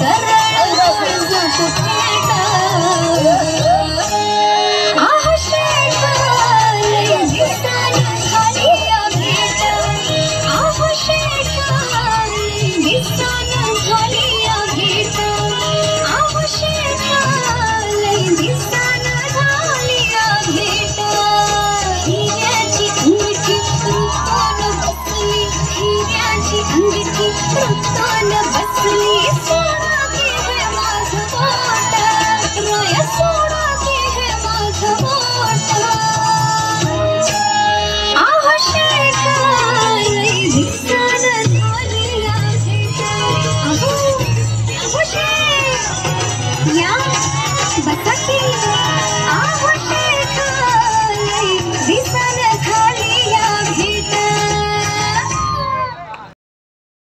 سر العز قطبي Fantastic!